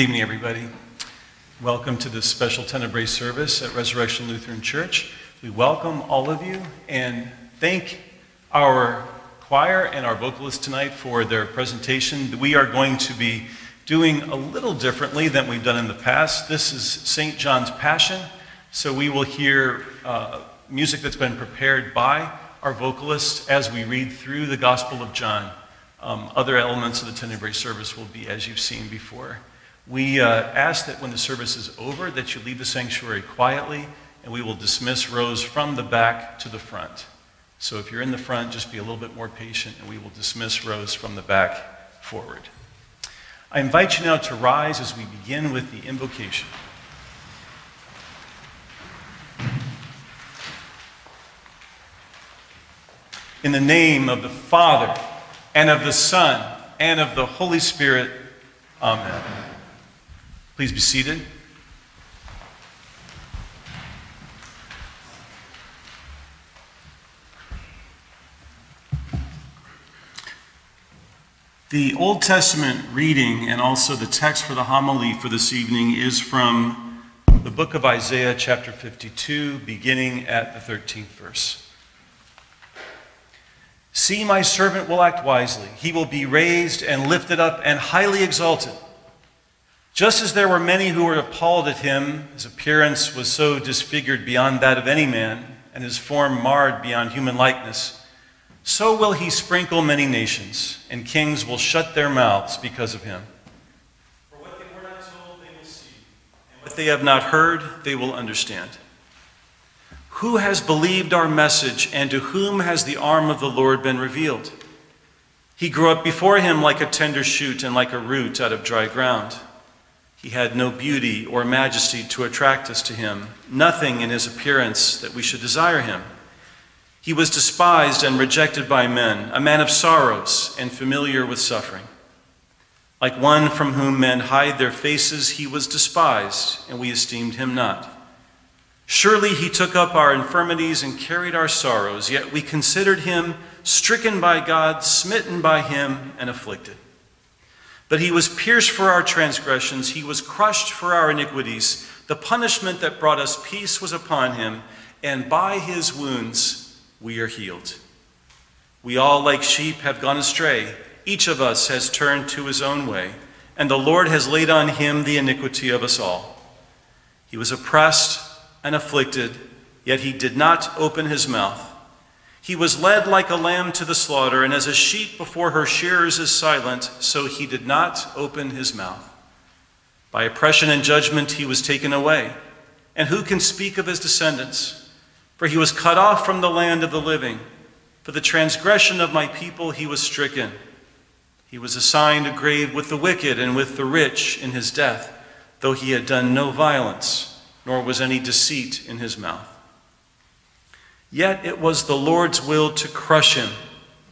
Good evening, everybody. Welcome to this special Tenebrae service at Resurrection Lutheran Church. We welcome all of you and thank our choir and our vocalists tonight for their presentation. We are going to be doing a little differently than we've done in the past. This is St. John's Passion, so we will hear uh, music that's been prepared by our vocalists as we read through the Gospel of John. Um, other elements of the Tenebrae service will be as you've seen before. We uh, ask that when the service is over that you leave the sanctuary quietly and we will dismiss rows from the back to the front. So if you're in the front, just be a little bit more patient and we will dismiss rows from the back forward. I invite you now to rise as we begin with the invocation. In the name of the Father, and of the Son, and of the Holy Spirit, Amen. Please be seated. The Old Testament reading and also the text for the homily for this evening is from the book of Isaiah, chapter 52, beginning at the 13th verse. See, my servant will act wisely. He will be raised and lifted up and highly exalted. Just as there were many who were appalled at him, his appearance was so disfigured beyond that of any man, and his form marred beyond human likeness, so will he sprinkle many nations, and kings will shut their mouths because of him. For what they were not told, they will see, and what they have not heard, they will understand. Who has believed our message, and to whom has the arm of the Lord been revealed? He grew up before him like a tender shoot and like a root out of dry ground. He had no beauty or majesty to attract us to him, nothing in his appearance that we should desire him. He was despised and rejected by men, a man of sorrows and familiar with suffering. Like one from whom men hide their faces, he was despised, and we esteemed him not. Surely he took up our infirmities and carried our sorrows, yet we considered him stricken by God, smitten by him, and afflicted. But he was pierced for our transgressions, he was crushed for our iniquities. The punishment that brought us peace was upon him, and by his wounds we are healed. We all, like sheep, have gone astray. Each of us has turned to his own way, and the Lord has laid on him the iniquity of us all. He was oppressed and afflicted, yet he did not open his mouth. He was led like a lamb to the slaughter, and as a sheep before her shearers is silent, so he did not open his mouth. By oppression and judgment he was taken away. And who can speak of his descendants? For he was cut off from the land of the living. For the transgression of my people he was stricken. He was assigned a grave with the wicked and with the rich in his death, though he had done no violence, nor was any deceit in his mouth. Yet it was the Lord's will to crush him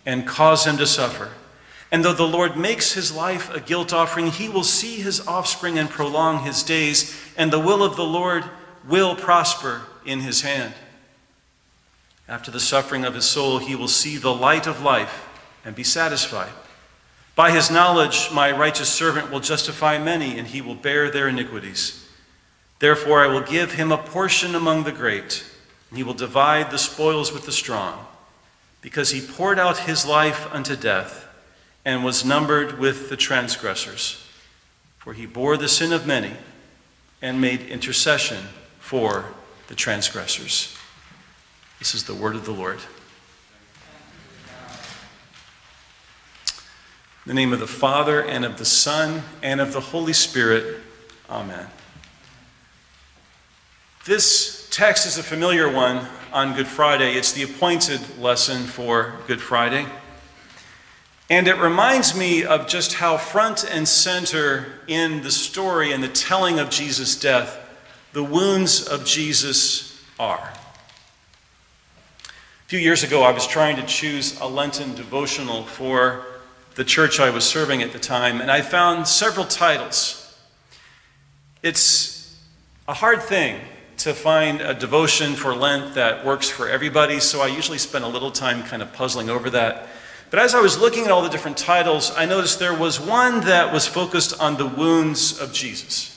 and cause him to suffer. And though the Lord makes his life a guilt offering, he will see his offspring and prolong his days, and the will of the Lord will prosper in his hand. After the suffering of his soul, he will see the light of life and be satisfied. By his knowledge, my righteous servant will justify many, and he will bear their iniquities. Therefore, I will give him a portion among the great he will divide the spoils with the strong, because he poured out his life unto death and was numbered with the transgressors. For he bore the sin of many and made intercession for the transgressors. This is the word of the Lord. In the name of the Father, and of the Son, and of the Holy Spirit. Amen. This text is a familiar one on Good Friday. It's the appointed lesson for Good Friday. And it reminds me of just how front and center in the story and the telling of Jesus' death the wounds of Jesus are. A few years ago, I was trying to choose a Lenten devotional for the church I was serving at the time, and I found several titles. It's a hard thing to find a devotion for Lent that works for everybody, so I usually spend a little time kind of puzzling over that. But as I was looking at all the different titles, I noticed there was one that was focused on the wounds of Jesus.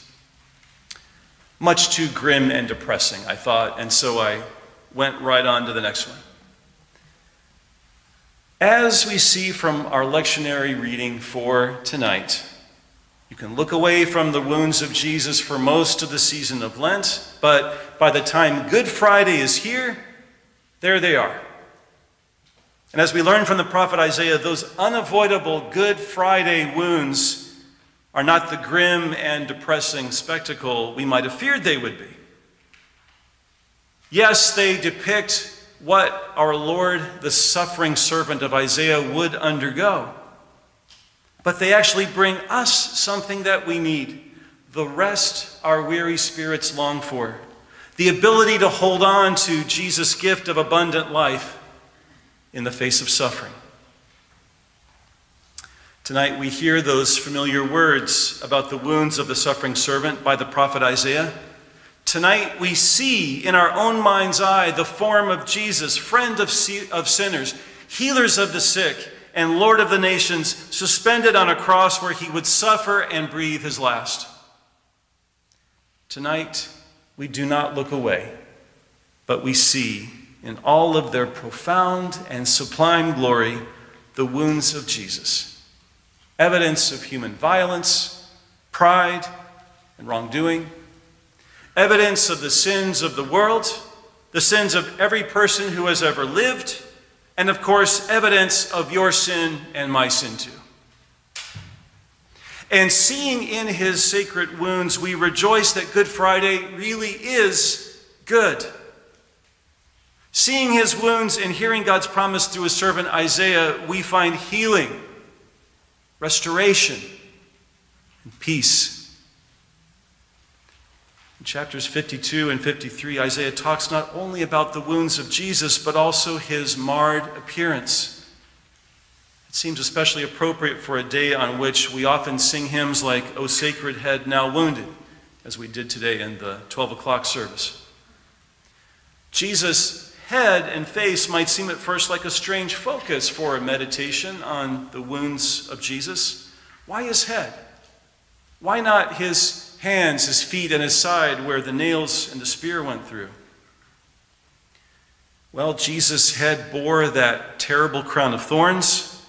Much too grim and depressing, I thought, and so I went right on to the next one. As we see from our lectionary reading for tonight, can look away from the wounds of Jesus for most of the season of Lent, but by the time Good Friday is here, there they are. And as we learn from the prophet Isaiah, those unavoidable Good Friday wounds are not the grim and depressing spectacle we might have feared they would be. Yes, they depict what our Lord, the suffering servant of Isaiah, would undergo. But they actually bring us something that we need the rest our weary spirits long for, the ability to hold on to Jesus' gift of abundant life in the face of suffering. Tonight we hear those familiar words about the wounds of the suffering servant by the prophet Isaiah. Tonight we see in our own mind's eye the form of Jesus, friend of, of sinners, healers of the sick, and Lord of the nations, suspended on a cross where he would suffer and breathe his last. Tonight we do not look away, but we see in all of their profound and sublime glory the wounds of Jesus. Evidence of human violence, pride, and wrongdoing. Evidence of the sins of the world, the sins of every person who has ever lived, and of course, evidence of your sin and my sin too. And seeing in his sacred wounds, we rejoice that Good Friday really is good. Seeing his wounds and hearing God's promise through his servant Isaiah, we find healing, restoration, and peace. In chapters 52 and 53, Isaiah talks not only about the wounds of Jesus, but also his marred appearance. It seems especially appropriate for a day on which we often sing hymns like, O Sacred Head Now Wounded, as we did today in the 12 o'clock service. Jesus head and face might seem at first like a strange focus for a meditation on the wounds of Jesus. Why his head? Why not his hands, his feet, and his side where the nails and the spear went through? Well, Jesus' head bore that terrible crown of thorns,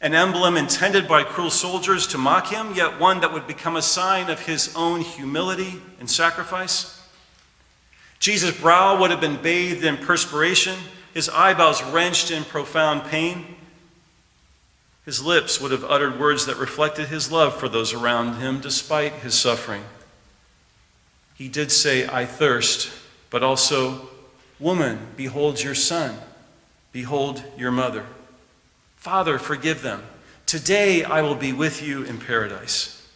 an emblem intended by cruel soldiers to mock him, yet one that would become a sign of his own humility and sacrifice. Jesus' brow would have been bathed in perspiration, his eyebrows wrenched in profound pain. His lips would have uttered words that reflected his love for those around him despite his suffering. He did say, I thirst, but also, Woman, behold your son, behold your mother. Father, forgive them. Today I will be with you in paradise.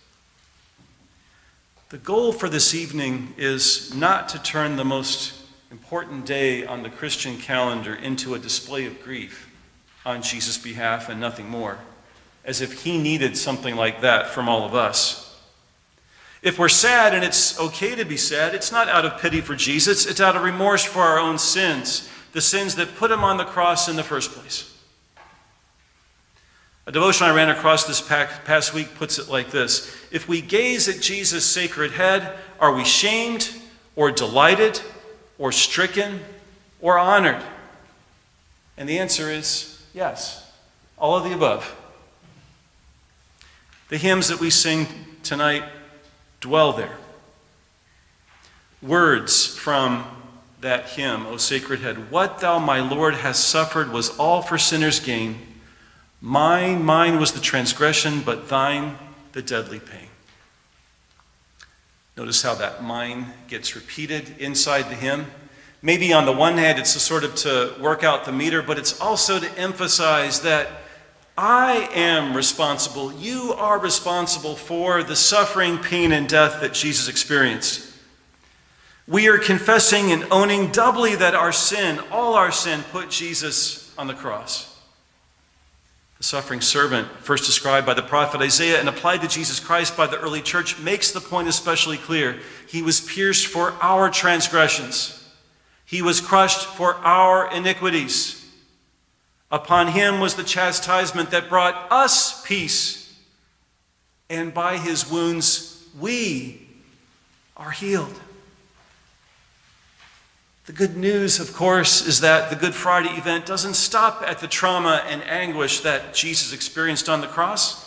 The goal for this evening is not to turn the most important day on the Christian calendar into a display of grief on Jesus' behalf and nothing more, as if he needed something like that from all of us. If we're sad, and it's okay to be sad, it's not out of pity for Jesus, it's out of remorse for our own sins, the sins that put him on the cross in the first place. A devotion I ran across this past week puts it like this If we gaze at Jesus' sacred head, are we shamed or delighted or stricken or honored? And the answer is yes, all of the above. The hymns that we sing tonight dwell there. Words from that hymn, O sacred head, what thou, my Lord, hast suffered was all for sinners' gain. Mine, mine was the transgression, but thine the deadly pain. Notice how that mine gets repeated inside the hymn. Maybe on the one hand, it's sort of to work out the meter, but it's also to emphasize that I am responsible, you are responsible for the suffering, pain, and death that Jesus experienced. We are confessing and owning doubly that our sin, all our sin, put Jesus on the cross. The suffering servant, first described by the prophet Isaiah and applied to Jesus Christ by the early church, makes the point especially clear. He was pierced for our transgressions, he was crushed for our iniquities. Upon him was the chastisement that brought us peace, and by his wounds we are healed. The good news, of course, is that the Good Friday event doesn't stop at the trauma and anguish that Jesus experienced on the cross.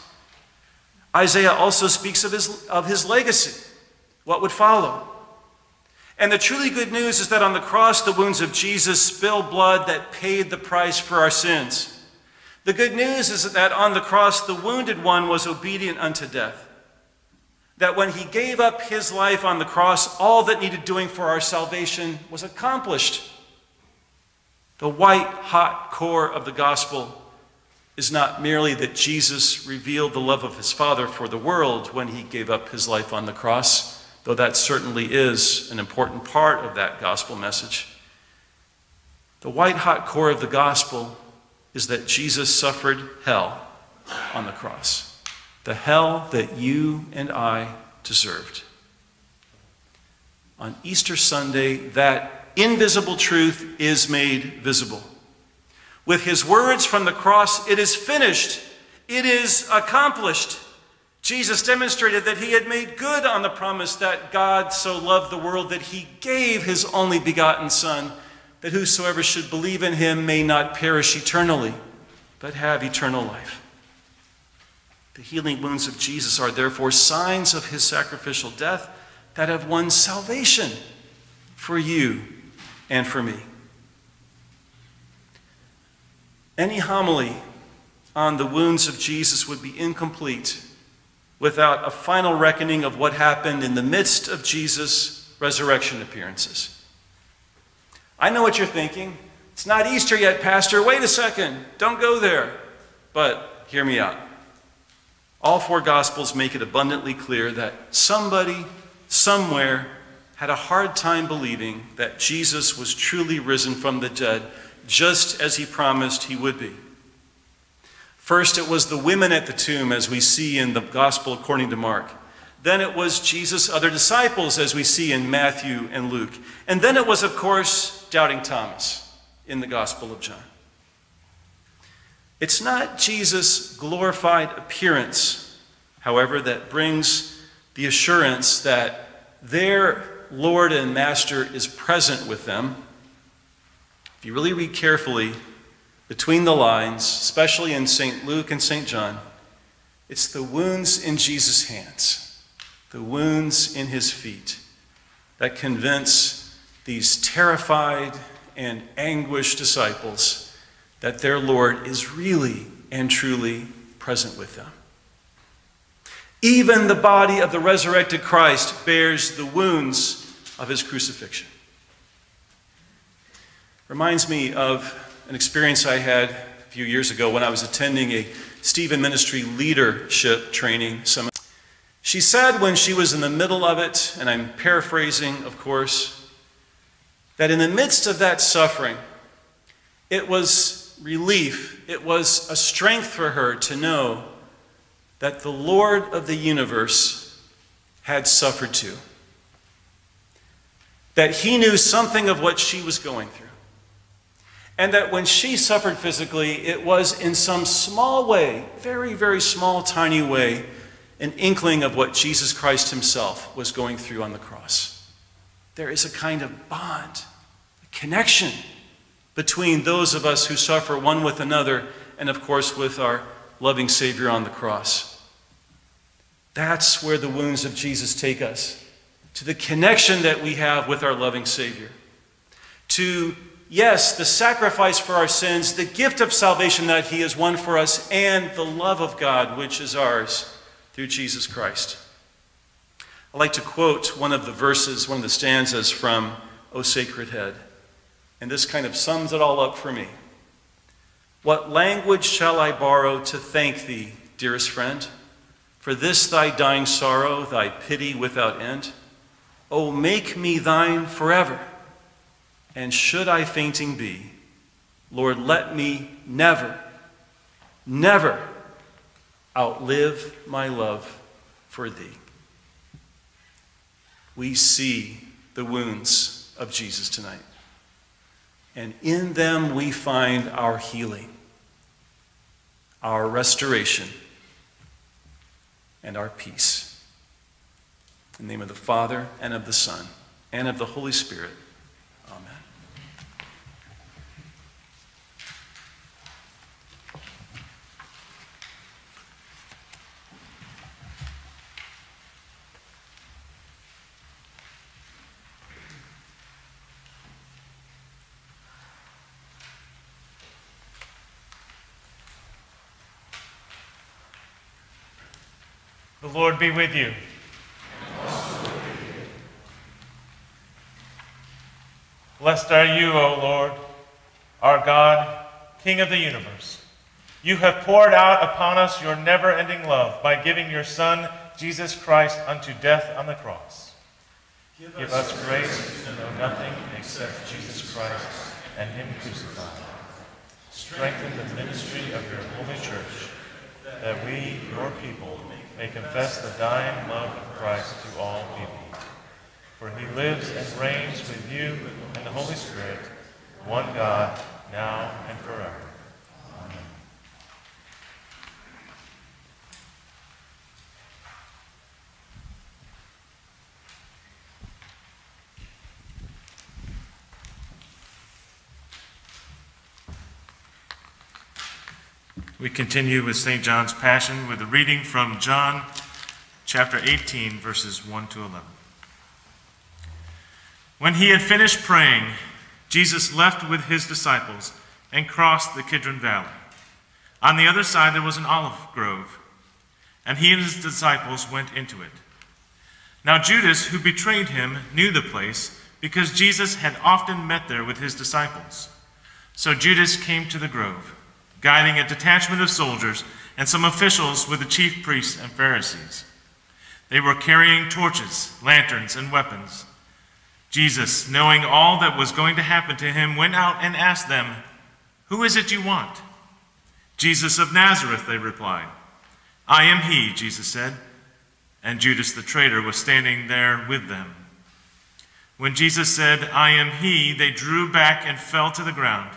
Isaiah also speaks of his, of his legacy, what would follow. And the truly good news is that on the cross, the wounds of Jesus spilled blood that paid the price for our sins. The good news is that on the cross, the wounded one was obedient unto death that when he gave up his life on the cross, all that needed doing for our salvation was accomplished. The white hot core of the gospel is not merely that Jesus revealed the love of his Father for the world when he gave up his life on the cross, though that certainly is an important part of that gospel message. The white hot core of the gospel is that Jesus suffered hell on the cross the hell that you and I deserved. On Easter Sunday, that invisible truth is made visible. With his words from the cross, it is finished, it is accomplished. Jesus demonstrated that he had made good on the promise that God so loved the world that he gave his only begotten Son, that whosoever should believe in him may not perish eternally, but have eternal life. The healing wounds of Jesus are therefore signs of his sacrificial death that have won salvation for you and for me. Any homily on the wounds of Jesus would be incomplete without a final reckoning of what happened in the midst of Jesus' resurrection appearances. I know what you're thinking. It's not Easter yet, Pastor. Wait a second. Don't go there. But hear me out. All four Gospels make it abundantly clear that somebody, somewhere, had a hard time believing that Jesus was truly risen from the dead, just as he promised he would be. First, it was the women at the tomb, as we see in the Gospel according to Mark. Then it was Jesus' other disciples, as we see in Matthew and Luke. And then it was, of course, doubting Thomas in the Gospel of John. It's not Jesus' glorified appearance, however, that brings the assurance that their Lord and Master is present with them. If you really read carefully between the lines, especially in St. Luke and St. John, it's the wounds in Jesus' hands, the wounds in his feet, that convince these terrified and anguished disciples that their Lord is really and truly present with them. Even the body of the resurrected Christ bears the wounds of his crucifixion. Reminds me of an experience I had a few years ago when I was attending a Stephen Ministry leadership training summit. She said when she was in the middle of it, and I'm paraphrasing, of course, that in the midst of that suffering, it was relief, it was a strength for her to know that the Lord of the universe had suffered too. That he knew something of what she was going through. And that when she suffered physically, it was in some small way, very, very small, tiny way, an inkling of what Jesus Christ himself was going through on the cross. There is a kind of bond, a connection between those of us who suffer one with another and, of course, with our loving Savior on the cross. That's where the wounds of Jesus take us to the connection that we have with our loving Savior. To, yes, the sacrifice for our sins, the gift of salvation that He has won for us, and the love of God, which is ours through Jesus Christ. I'd like to quote one of the verses, one of the stanzas from O Sacred Head. And this kind of sums it all up for me. What language shall I borrow to thank thee, dearest friend, for this thy dying sorrow, thy pity without end? Oh, make me thine forever. And should I fainting be, Lord, let me never, never outlive my love for thee. We see the wounds of Jesus tonight and in them we find our healing. our restoration, and our peace. In the name of the Father, and of the Son, and of the Holy Spirit. Amen. The Lord be with you. Blessed are you, O Lord, our God, King of the universe. You have poured out upon us your never ending love by giving your Son, Jesus Christ, unto death on the cross. Give us grace to know nothing except Jesus Christ and Him crucified. Strengthen the ministry of your holy church, that we, your people, may confess the dying love of Christ to all people. For he lives and reigns with you and the Holy Spirit, one God, now and forever. Amen. We continue with St. John's Passion with a reading from John chapter 18, verses 1 to 11. When he had finished praying, Jesus left with his disciples and crossed the Kidron Valley. On the other side, there was an olive grove, and he and his disciples went into it. Now, Judas, who betrayed him, knew the place because Jesus had often met there with his disciples. So Judas came to the grove, guiding a detachment of soldiers and some officials with the chief priests and Pharisees. They were carrying torches, lanterns, and weapons. Jesus, knowing all that was going to happen to him, went out and asked them, Who is it you want? Jesus of Nazareth, they replied. I am he, Jesus said. And Judas the traitor was standing there with them. When Jesus said, I am he, they drew back and fell to the ground.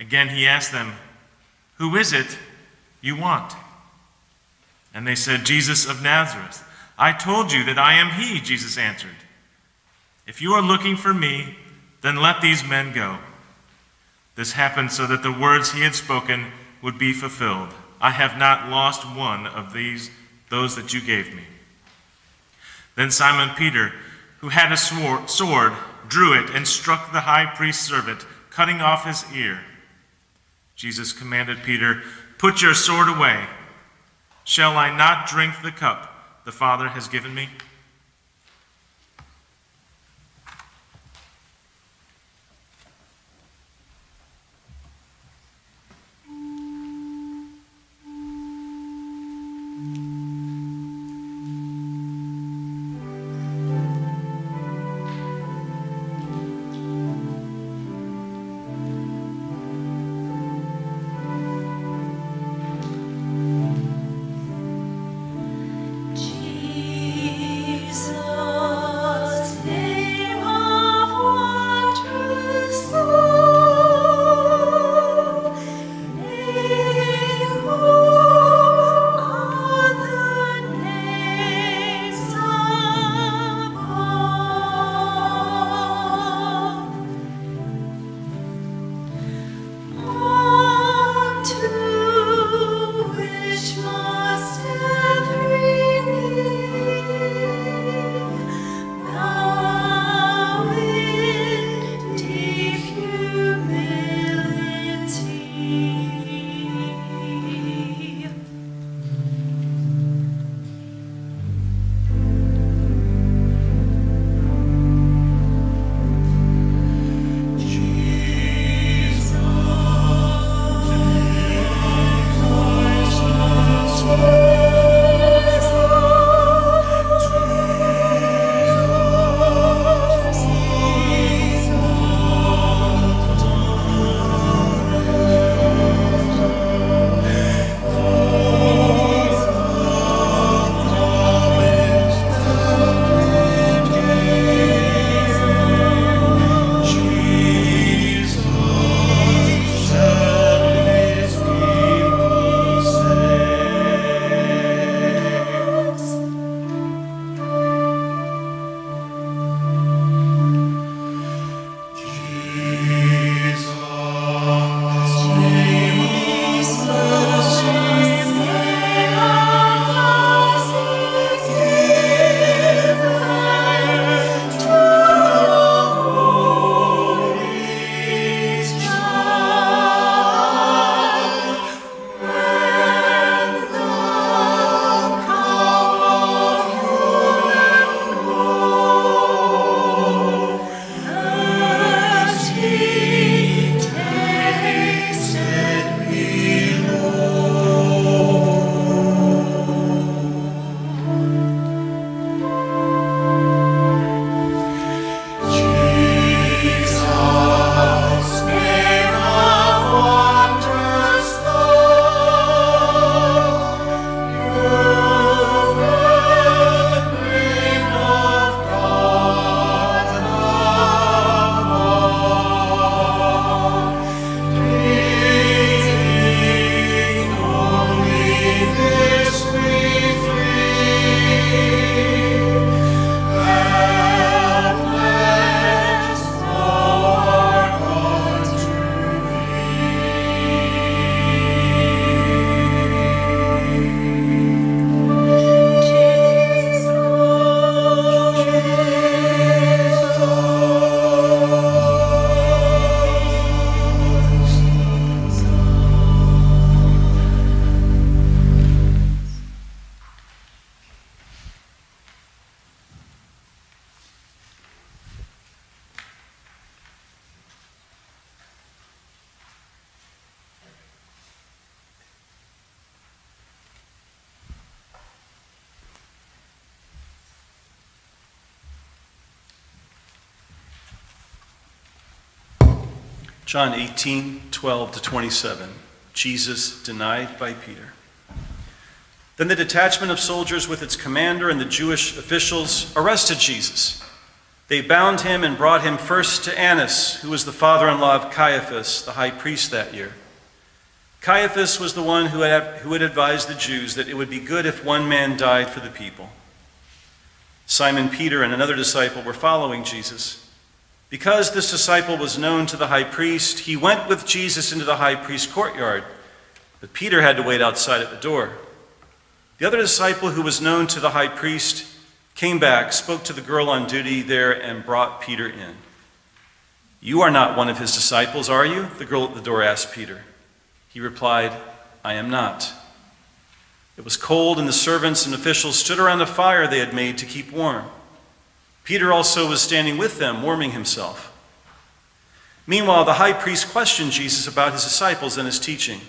Again he asked them, Who is it you want? And they said, Jesus of Nazareth. I told you that I am he, Jesus answered. If you are looking for me, then let these men go. This happened so that the words he had spoken would be fulfilled. I have not lost one of these, those that you gave me. Then Simon Peter, who had a sword, drew it and struck the high priest's servant, cutting off his ear. Jesus commanded Peter, Put your sword away. Shall I not drink the cup the Father has given me? John 18, 12 to 27. Jesus denied by Peter. Then the detachment of soldiers with its commander and the Jewish officials arrested Jesus. They bound him and brought him first to Annas, who was the father in law of Caiaphas, the high priest that year. Caiaphas was the one who had, who had advised the Jews that it would be good if one man died for the people. Simon Peter and another disciple were following Jesus. Because this disciple was known to the high priest, he went with Jesus into the high priest's courtyard, but Peter had to wait outside at the door. The other disciple, who was known to the high priest, came back, spoke to the girl on duty there, and brought Peter in. You are not one of his disciples, are you? The girl at the door asked Peter. He replied, I am not. It was cold, and the servants and officials stood around a fire they had made to keep warm. Peter also was standing with them, warming himself. Meanwhile, the high priest questioned Jesus about his disciples and his teaching.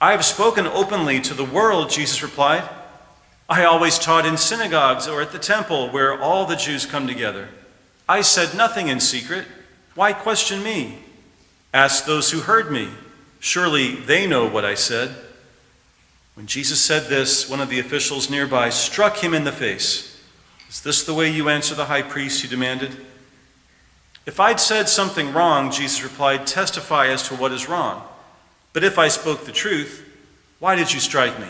I have spoken openly to the world, Jesus replied. I always taught in synagogues or at the temple where all the Jews come together. I said nothing in secret. Why question me? Ask those who heard me. Surely they know what I said. When Jesus said this, one of the officials nearby struck him in the face. Is this the way you answer the high priest? he demanded. If I'd said something wrong, Jesus replied, testify as to what is wrong. But if I spoke the truth, why did you strike me?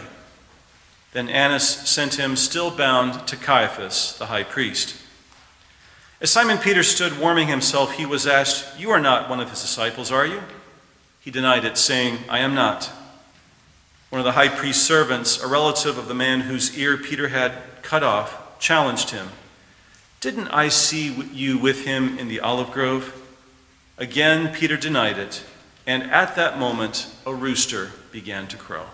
Then Annas sent him, still bound, to Caiaphas, the high priest. As Simon Peter stood warming himself, he was asked, You are not one of his disciples, are you? He denied it, saying, I am not. One of the high priest's servants, a relative of the man whose ear Peter had cut off, challenged him. Didn't I see you with him in the olive grove? Again, Peter denied it, and at that moment, a rooster began to crow.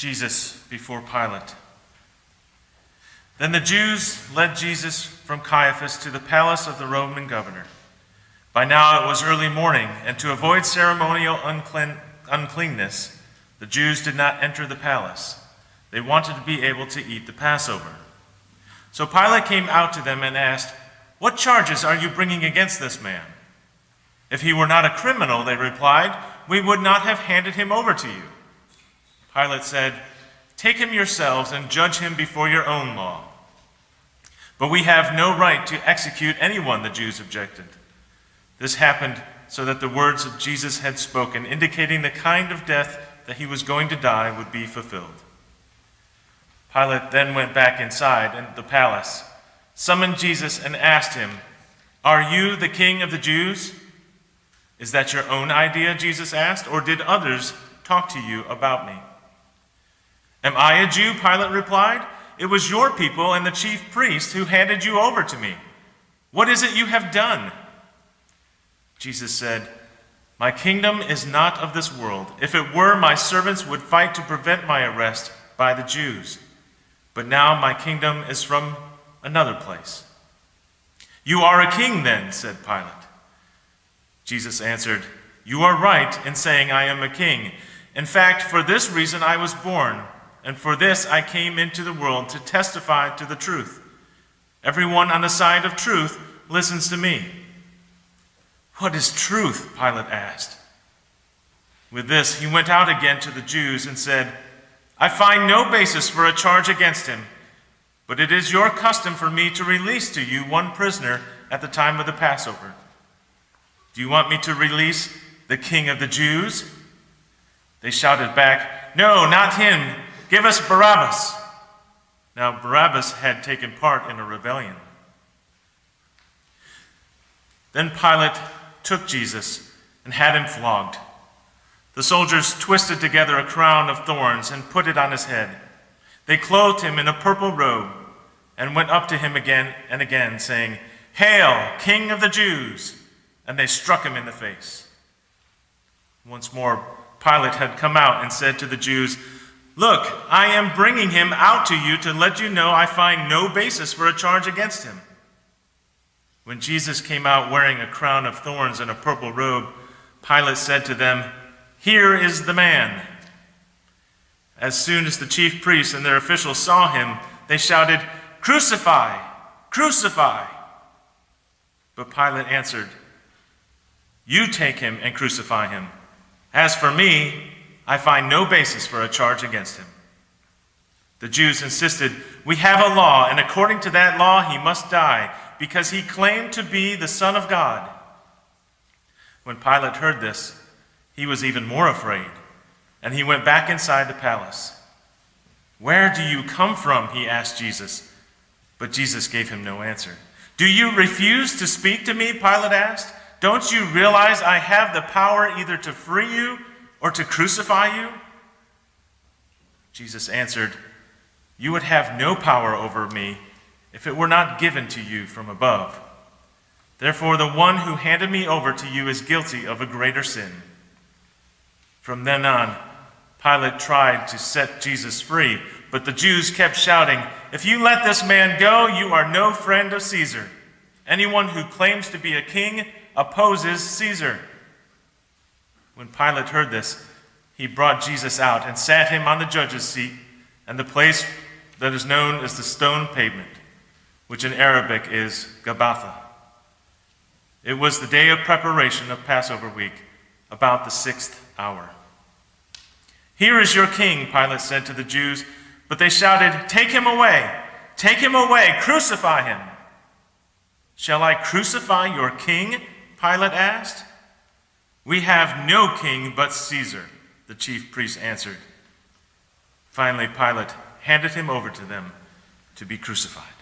Jesus before Pilate. Then the Jews led Jesus from Caiaphas to the palace of the Roman governor. By now it was early morning, and to avoid ceremonial unclean, uncleanness, the Jews did not enter the palace. They wanted to be able to eat the Passover. So Pilate came out to them and asked, What charges are you bringing against this man? If he were not a criminal, they replied, we would not have handed him over to you. Pilate said, Take him yourselves and judge him before your own law. But we have no right to execute anyone, the Jews objected. This happened so that the words that Jesus had spoken, indicating the kind of death that he was going to die, would be fulfilled. Pilate then went back inside the palace summoned Jesus and asked him, Are you the king of the Jews? Is that your own idea? Jesus asked, or did others talk to you about me? Am I a Jew? Pilate replied. It was your people and the chief priests who handed you over to me. What is it you have done? Jesus said, My kingdom is not of this world. If it were, my servants would fight to prevent my arrest by the Jews. But now my kingdom is from another place. You are a king, then, said Pilate. Jesus answered, You are right in saying I am a king. In fact, for this reason I was born, and for this I came into the world to testify to the truth. Everyone on the side of truth listens to me. What is truth? Pilate asked. With this, he went out again to the Jews and said, I find no basis for a charge against him. But it is your custom for me to release to you one prisoner at the time of the Passover. Do you want me to release the king of the Jews? They shouted back, No, not him. Give us Barabbas. Now, Barabbas had taken part in a rebellion. Then Pilate took Jesus and had him flogged. The soldiers twisted together a crown of thorns and put it on his head. They clothed him in a purple robe and went up to him again and again, saying, Hail, King of the Jews! And they struck him in the face. Once more, Pilate had come out and said to the Jews, Look, I am bringing him out to you to let you know I find no basis for a charge against him. When Jesus came out wearing a crown of thorns and a purple robe, Pilate said to them, Here is the man. As soon as the chief priests and their officials saw him, they shouted, Crucify! Crucify! But Pilate answered, You take him and crucify him. As for me, I find no basis for a charge against him. The Jews insisted, We have a law, and according to that law, he must die, because he claimed to be the Son of God. When Pilate heard this, he was even more afraid, and he went back inside the palace. Where do you come from? he asked Jesus. But Jesus gave him no answer. Do you refuse to speak to me? Pilate asked. Don't you realize I have the power either to free you or to crucify you? Jesus answered, You would have no power over me if it were not given to you from above. Therefore, the one who handed me over to you is guilty of a greater sin. From then on, Pilate tried to set Jesus free, but the Jews kept shouting, If you let this man go, you are no friend of Caesar. Anyone who claims to be a king opposes Caesar. When Pilate heard this, he brought Jesus out and sat him on the judge's seat and the place that is known as the stone pavement, which in Arabic is Gabbatha. It was the day of preparation of Passover week, about the sixth hour. Here is your king, Pilate said to the Jews but they shouted, Take him away! Take him away! Crucify him! Shall I crucify your king? Pilate asked. We have no king but Caesar, the chief priest answered. Finally, Pilate handed him over to them to be crucified.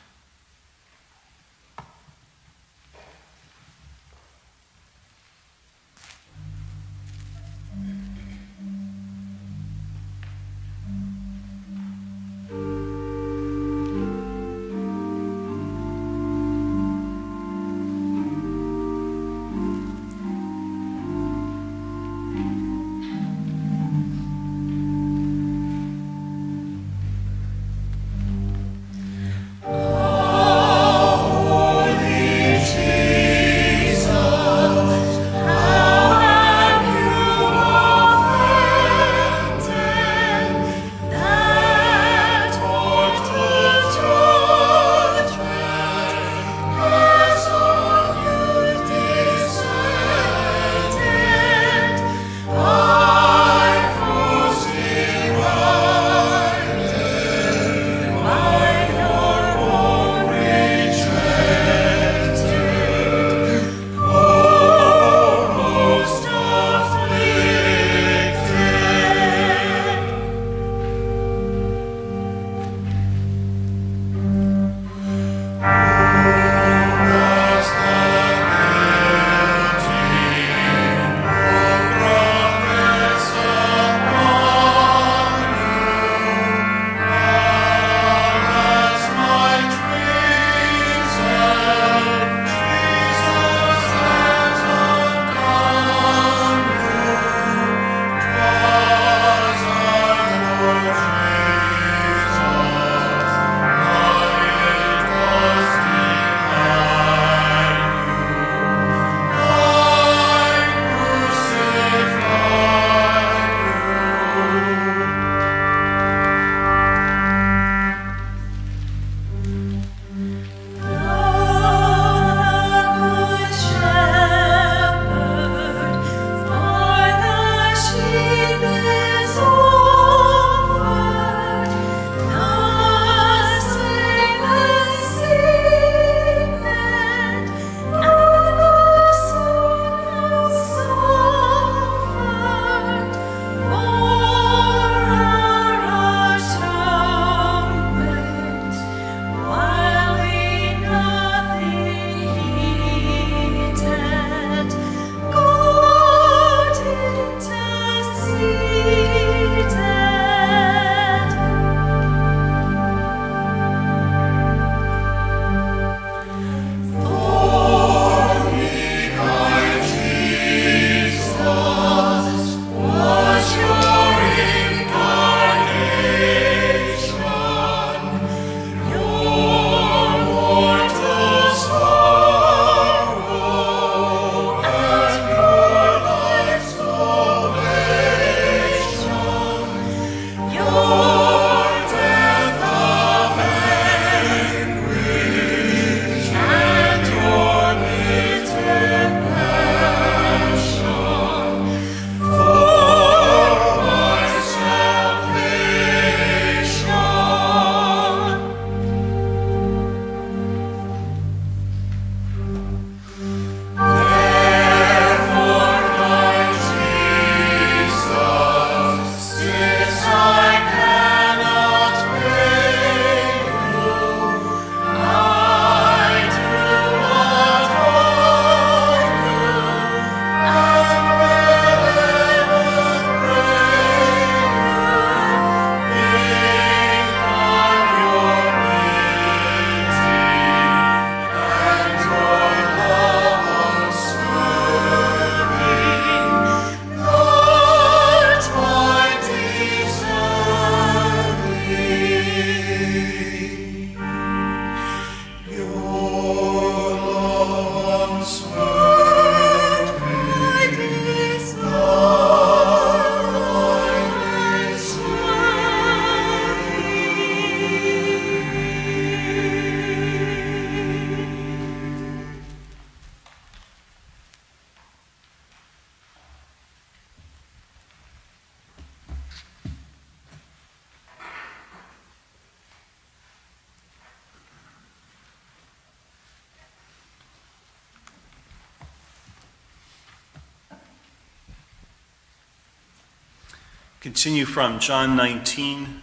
Continue from John 19,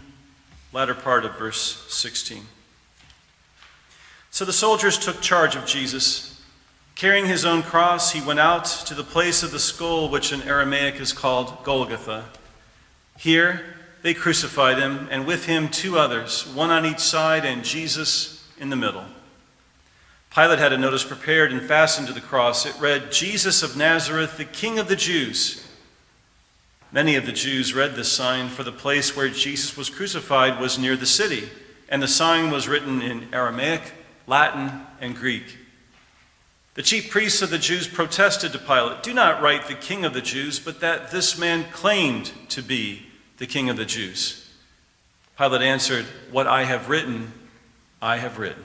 latter part of verse 16. So the soldiers took charge of Jesus. Carrying his own cross, he went out to the place of the skull, which in Aramaic is called Golgotha. Here they crucified him, and with him two others, one on each side, and Jesus in the middle. Pilate had a notice prepared and fastened to the cross. It read, Jesus of Nazareth, the King of the Jews. Many of the Jews read this sign, for the place where Jesus was crucified was near the city, and the sign was written in Aramaic, Latin, and Greek. The chief priests of the Jews protested to Pilate, Do not write the King of the Jews, but that this man claimed to be the King of the Jews. Pilate answered, What I have written, I have written.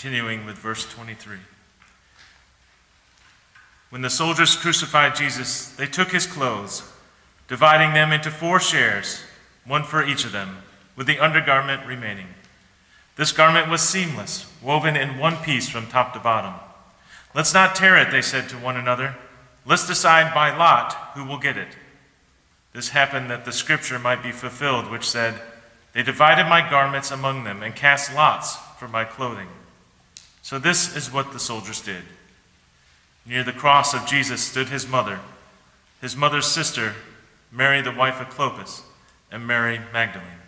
Continuing with verse 23. When the soldiers crucified Jesus, they took his clothes, dividing them into four shares, one for each of them, with the undergarment remaining. This garment was seamless, woven in one piece from top to bottom. Let's not tear it, they said to one another. Let's decide by lot who will get it. This happened that the scripture might be fulfilled, which said, They divided my garments among them and cast lots for my clothing. So this is what the soldiers did. Near the cross of Jesus stood his mother, his mother's sister, Mary, the wife of Clopas, and Mary Magdalene.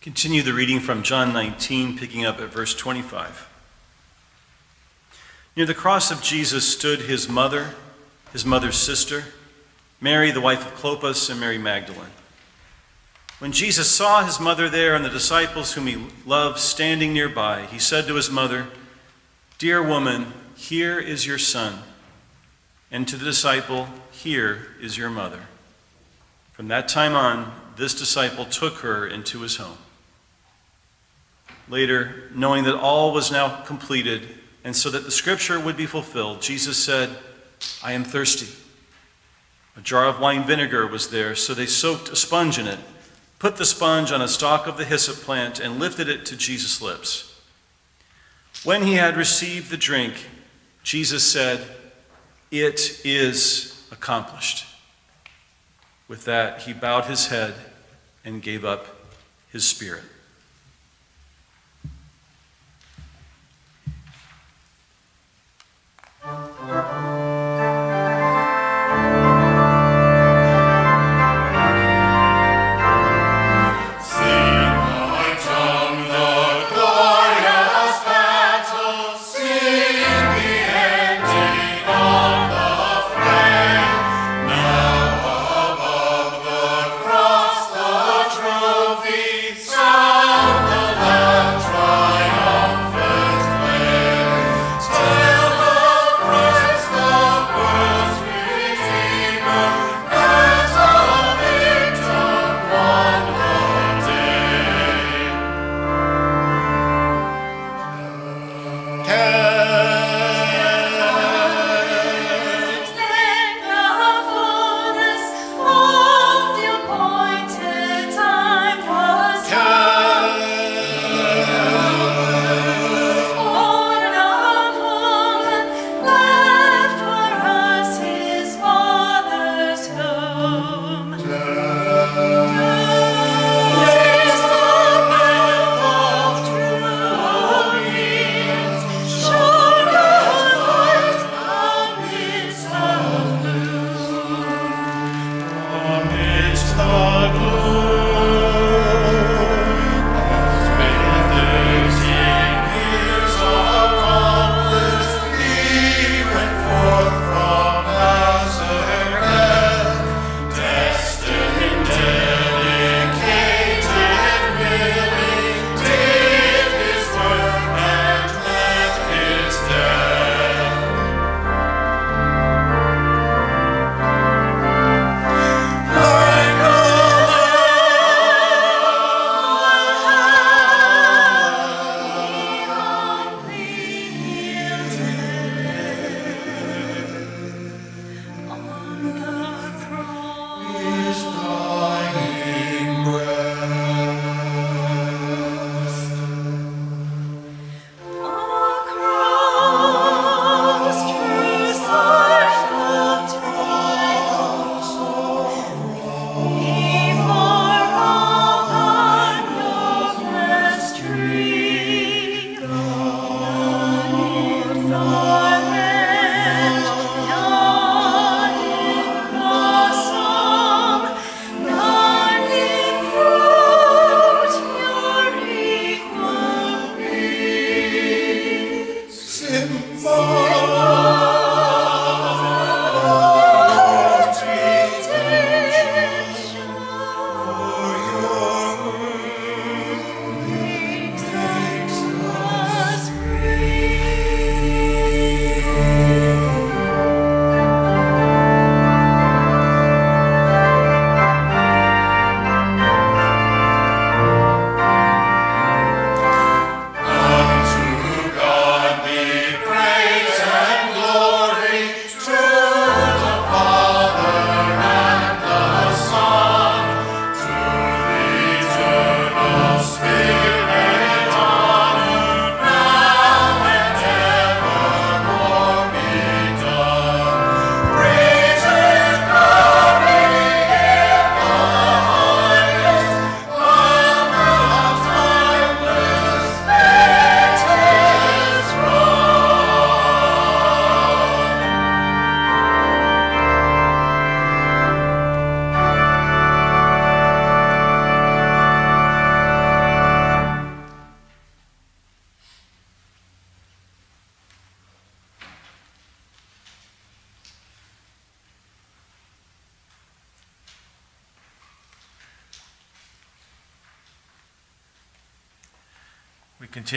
Continue the reading from John 19, picking up at verse 25. Near the cross of Jesus stood his mother, his mother's sister, Mary, the wife of Clopas, and Mary Magdalene. When Jesus saw his mother there and the disciples whom he loved standing nearby, he said to his mother, Dear woman, here is your son. And to the disciple, Here is your mother. From that time on, this disciple took her into his home. Later, knowing that all was now completed, and so that the scripture would be fulfilled, Jesus said, I am thirsty. A jar of wine vinegar was there, so they soaked a sponge in it, put the sponge on a stalk of the hyssop plant, and lifted it to Jesus' lips. When he had received the drink, Jesus said, It is accomplished. With that, he bowed his head and gave up his spirit. Unto God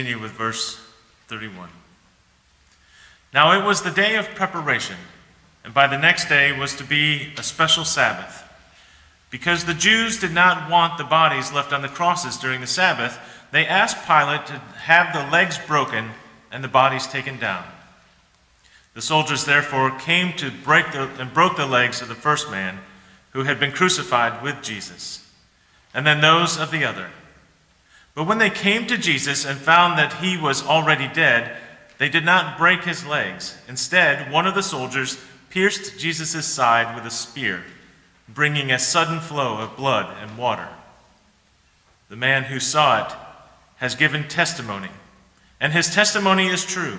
continue with verse 31. Now it was the day of preparation, and by the next day was to be a special Sabbath. Because the Jews did not want the bodies left on the crosses during the Sabbath, they asked Pilate to have the legs broken and the bodies taken down. The soldiers therefore came to break the, and broke the legs of the first man who had been crucified with Jesus, and then those of the other. But when they came to Jesus and found that he was already dead, they did not break his legs. Instead, one of the soldiers pierced Jesus' side with a spear, bringing a sudden flow of blood and water. The man who saw it has given testimony, and his testimony is true.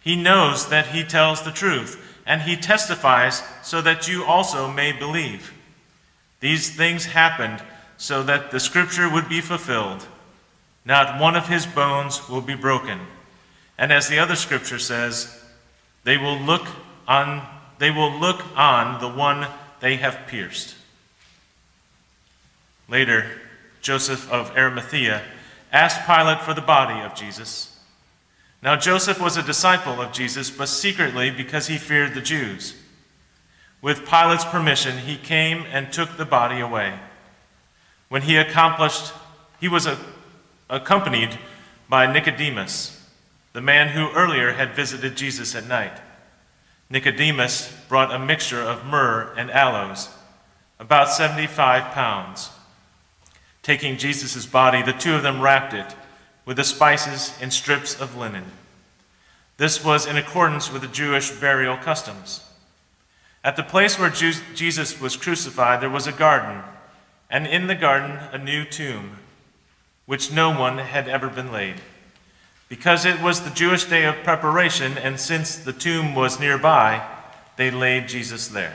He knows that he tells the truth, and he testifies so that you also may believe. These things happened so that the scripture would be fulfilled. Not one of his bones will be broken. And as the other scripture says, they will look on they will look on the one they have pierced. Later, Joseph of Arimathea asked Pilate for the body of Jesus. Now Joseph was a disciple of Jesus, but secretly because he feared the Jews. With Pilate's permission, he came and took the body away. When he accomplished, he was a accompanied by Nicodemus, the man who earlier had visited Jesus at night. Nicodemus brought a mixture of myrrh and aloes, about 75 pounds. Taking Jesus' body, the two of them wrapped it with the spices in strips of linen. This was in accordance with the Jewish burial customs. At the place where Jesus was crucified, there was a garden, and in the garden a new tomb which no one had ever been laid. Because it was the Jewish day of preparation, and since the tomb was nearby, they laid Jesus there.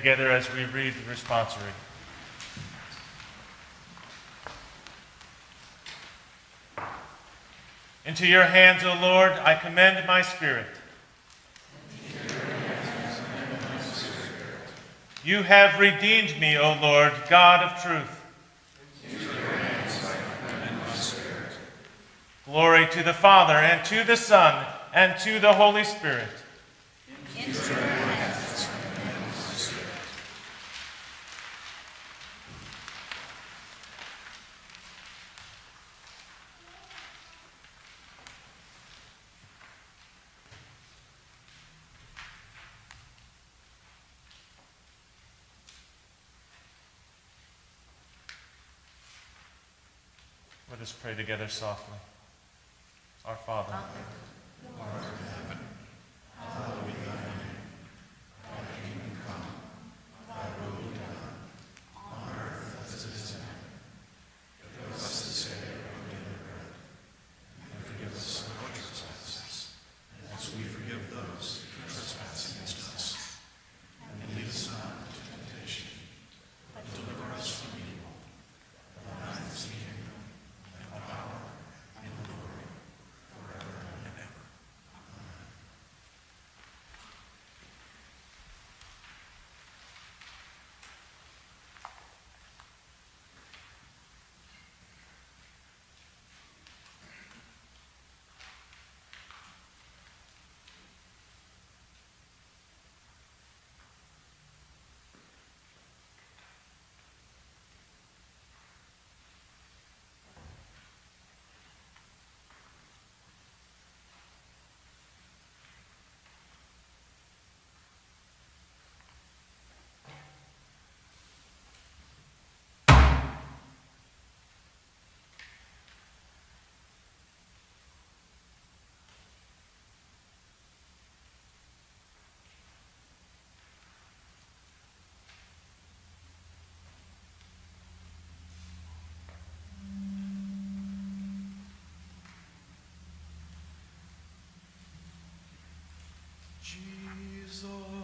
Together as we read the responsory. Into your hands, O Lord, I commend my spirit. You have redeemed me, O Lord, God of truth. Glory to the Father, and to the Son, and to the Holy Spirit. Let us pray together softly. Our Father. Jesus.